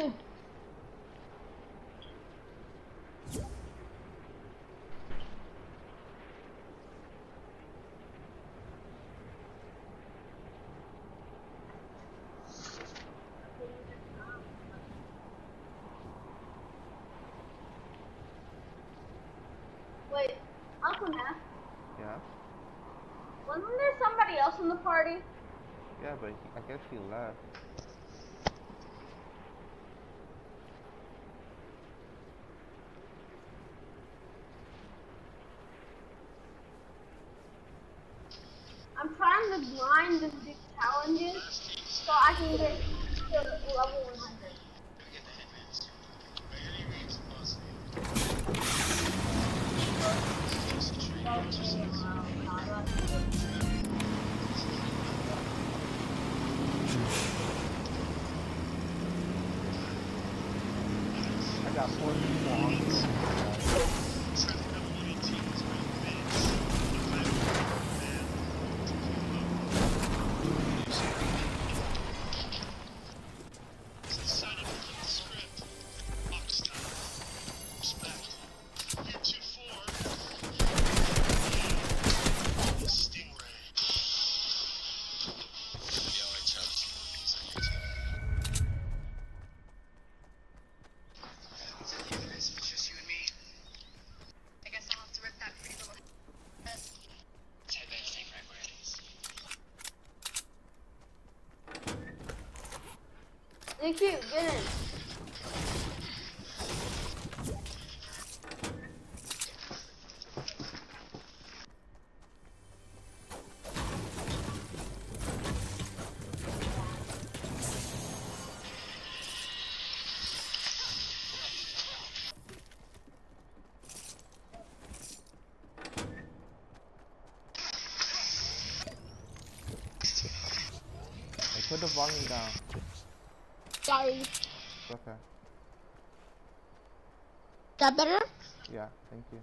me. Wait, Uncle Matt, Yeah? wasn't there somebody else in the party? Yeah, but I guess he left. I'm trying to grind and do challenges so I can get to level 100. I got four Thank you, get in. Put the volume down. Sorry. Okay. That better? Yeah, thank you.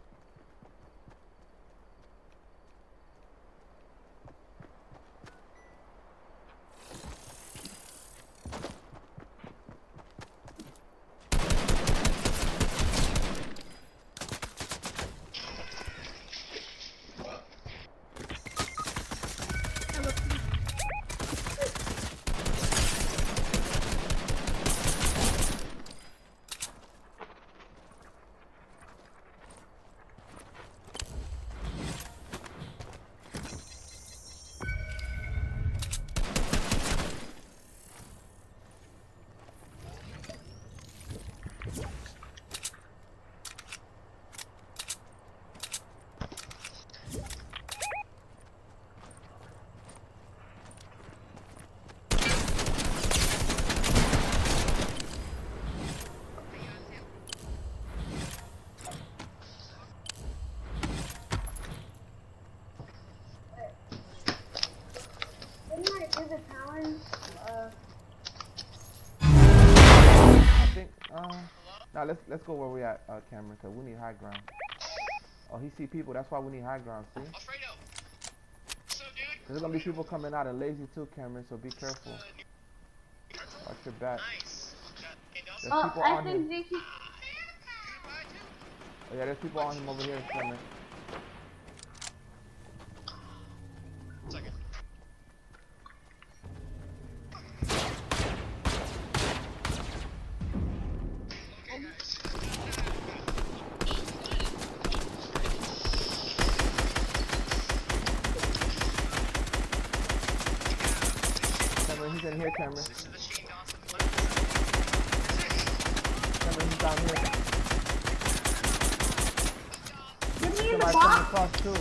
Didn't I do the challenge? Uh, I think, uh, now let's let's go where we at, uh, Cameron, cause we need high ground. Oh, he see people. That's why we need high ground. See? Alfredo! So, dude, There's gonna be people coming out and lazy too, Cameron. So be careful. Watch your back. nice. Got anything else? There's oh, people I on think him. Zeke. Oh yeah, there's people on him over here, Cameron. Second. Cameron, he's in here, Cameron. This is the Shane Dawson one. Cameron, he's down here. Give me in the box. across too.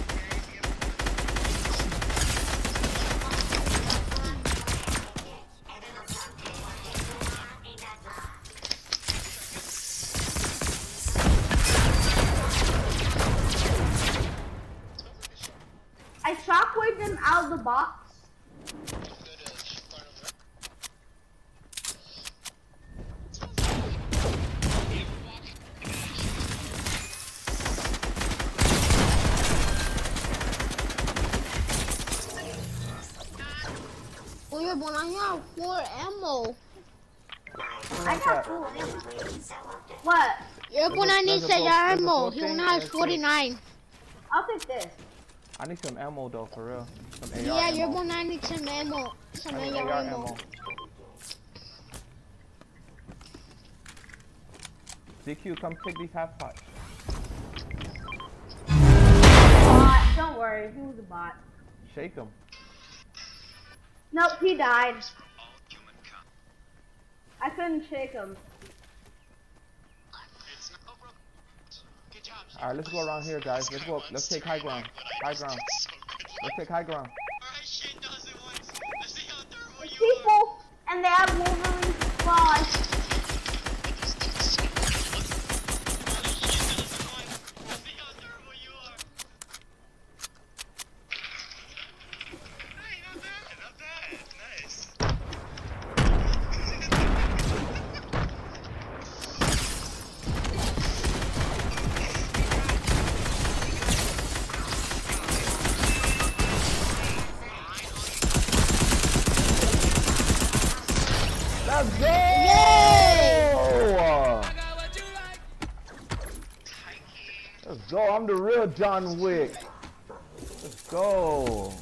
I shockwaved him out of the box. Oye, bueno, I have four ammo. I What's got that? ammo. What? You're gonna need there's a say gold- there's a ammo. He only has 49. I'll take this. I need some ammo though, for real. Some AR Yeah, you're ammo. gonna need some ammo. Some I AR AR ammo. ammo. DQ, come take these half pots. Bot. Don't worry. He was a bot. Shake them. Nope, he died. I couldn't shake him. It's not over. Good job. All right, let's go around here, guys. Let's go. Let's take high ground. High ground. Let's take high ground. Let's go. I'm the real John Wick. Let's go.